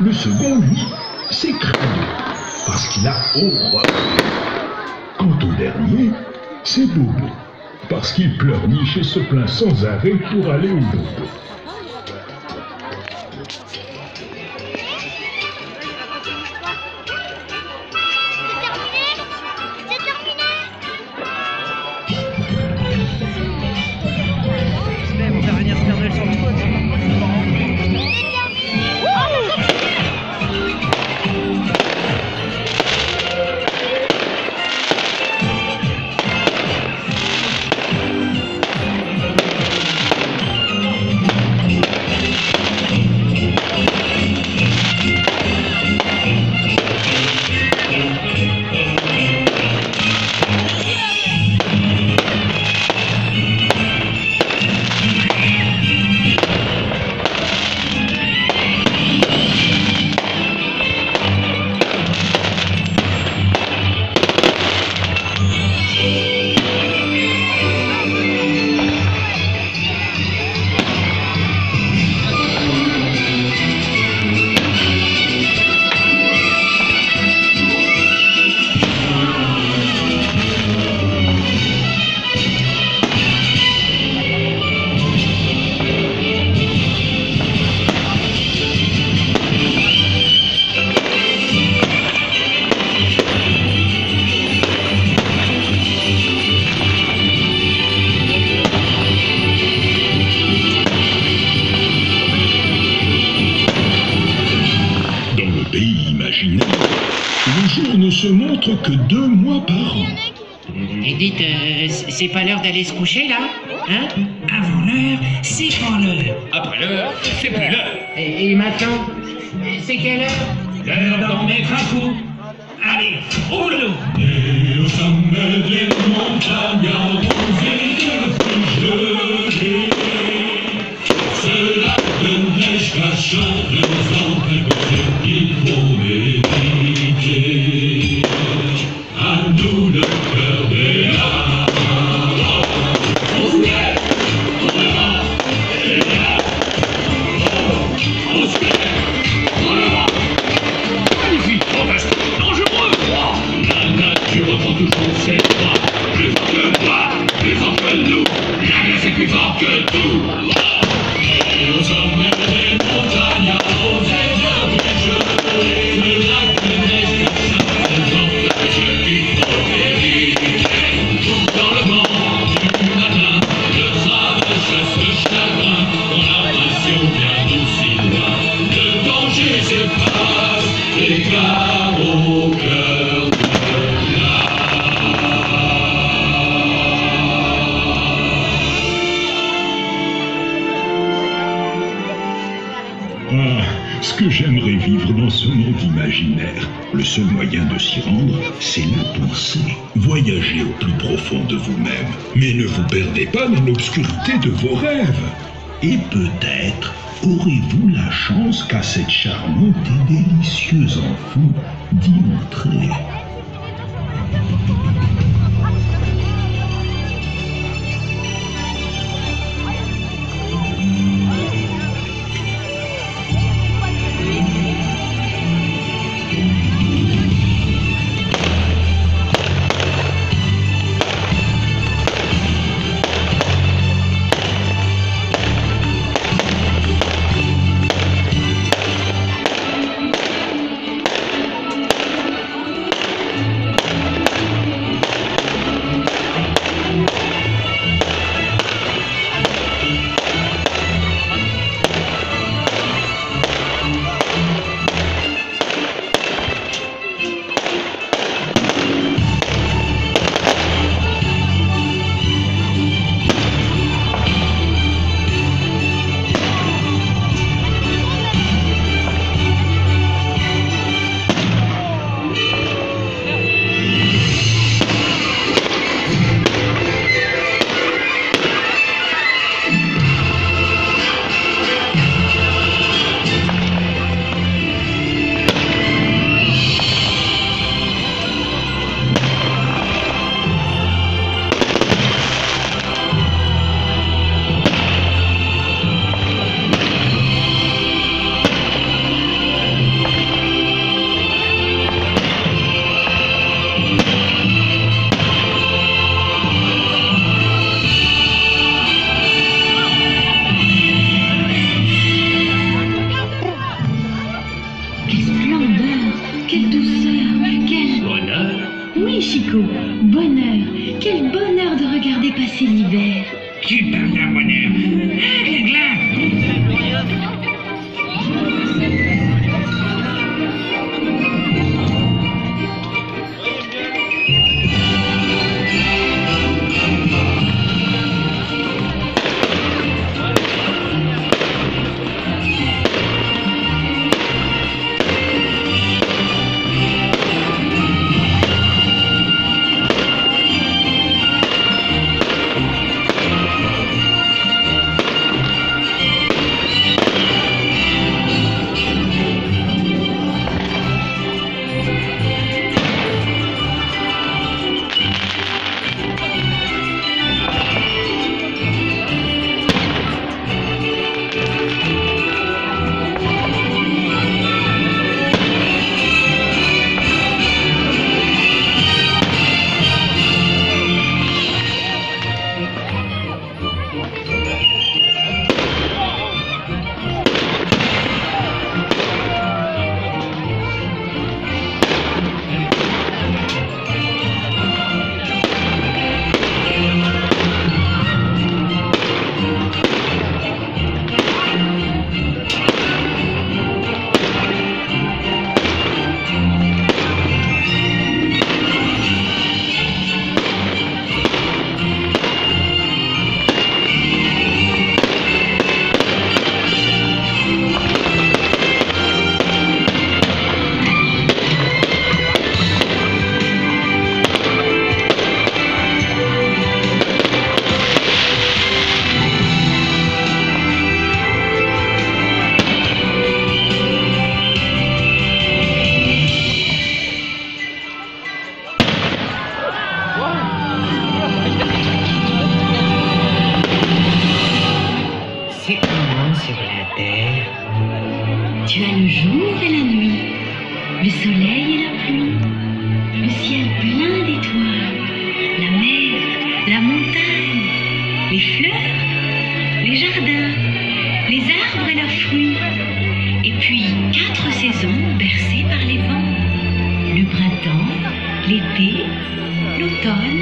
Le second, lui, c'est Crado, parce qu'il a horreur. Quant au dernier, c'est Bobo, parce qu'il pleurniche et se plaint sans arrêt pour aller au bobo. Dites, euh, c'est pas l'heure d'aller se coucher là Hein? Avant l'heure, c'est pas l'heure? Après l'heure, c'est plus l'heure. et, et maintenant C'est quelle heure? L'heure d'en mettre un coup. Allez, boulot. Et au sommet des montagnes, en gelées, cela de neige Jesus este caminho mais ne vous perdez pas dans l'obscurité de vos rêves. Et peut-être aurez-vous la chance qu'à cette charmante et délicieuse enfant d'y entrer. bonheur. Quel bonheur de regarder passer l'hiver. Tu parles d'un bonheur? l'été, l'automne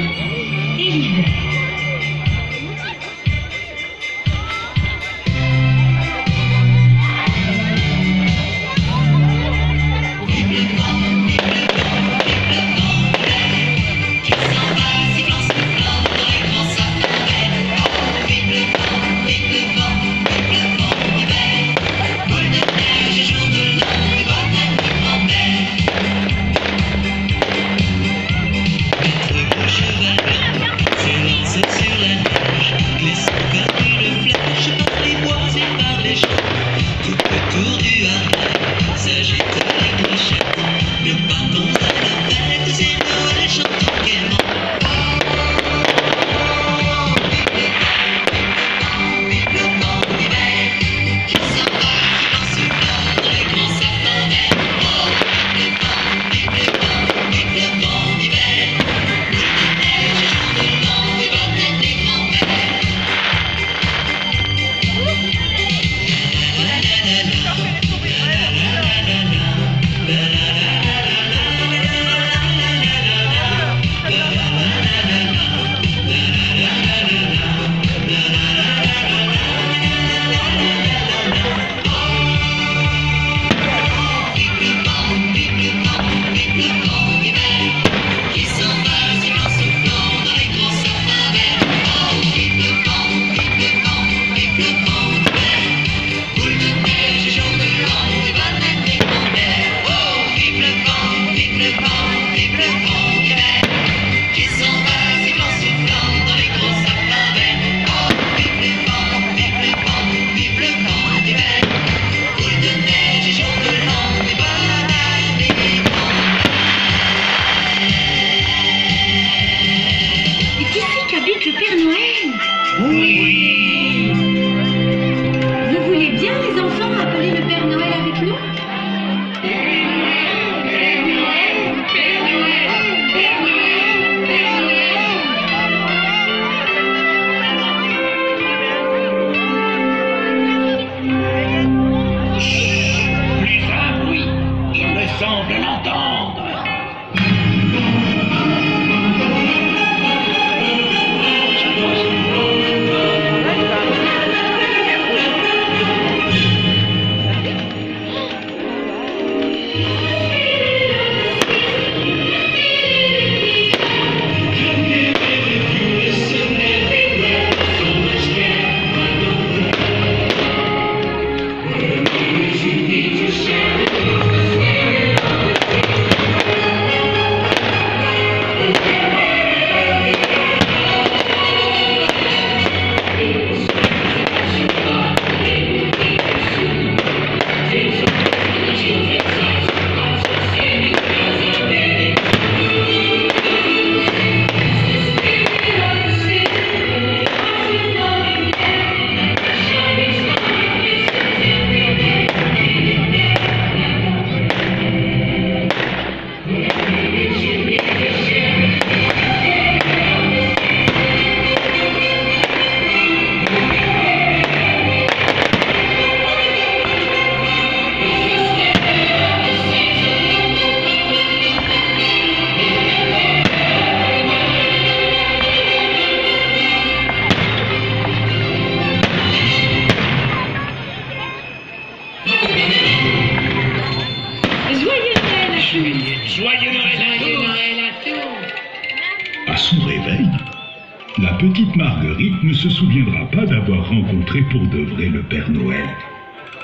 petite Marguerite ne se souviendra pas d'avoir rencontré pour de vrai le Père Noël,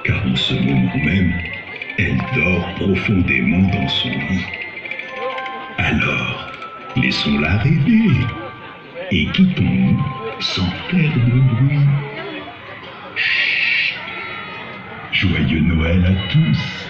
car en ce moment même, elle dort profondément dans son lit. Alors, laissons-la rêver et quittons-nous sans faire de bruit. Chut. Joyeux Noël à tous.